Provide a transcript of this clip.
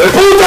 Oh!